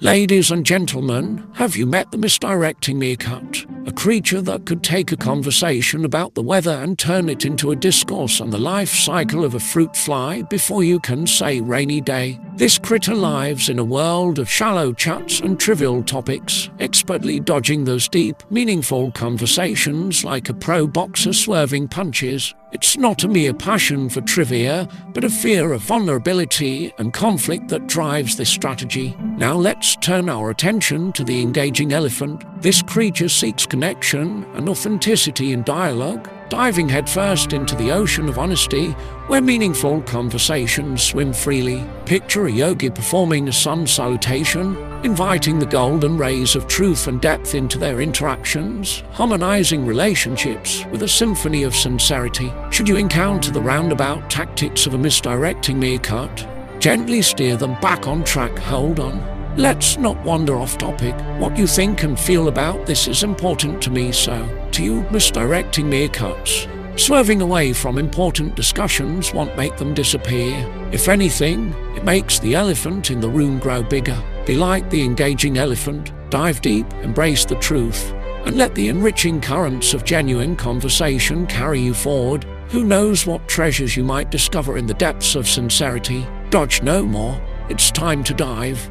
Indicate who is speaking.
Speaker 1: Ladies and gentlemen, have you met the misdirecting meerkat? A creature that could take a conversation about the weather and turn it into a discourse on the life cycle of a fruit fly before you can say rainy day. This critter lives in a world of shallow chats and trivial topics, expertly dodging those deep, meaningful conversations like a pro boxer swerving punches. It's not a mere passion for trivia, but a fear of vulnerability and conflict that drives this strategy. Now let's turn our attention to the engaging elephant. This creature seeks connection and authenticity in dialogue, diving headfirst into the ocean of honesty where meaningful conversations swim freely. Picture a yogi performing a sun salutation, inviting the golden rays of truth and depth into their interactions, harmonizing relationships with a symphony of sincerity. Should you encounter the roundabout tactics of a misdirecting meerkat, gently steer them back on track. Hold on. Let's not wander off topic. What you think and feel about this is important to me, so to you misdirecting meerkats. Swerving away from important discussions won't make them disappear. If anything, it makes the elephant in the room grow bigger. Be like the engaging elephant, dive deep, embrace the truth, and let the enriching currents of genuine conversation carry you forward. Who knows what treasures you might discover in the depths of sincerity? Dodge no more. It's time to dive.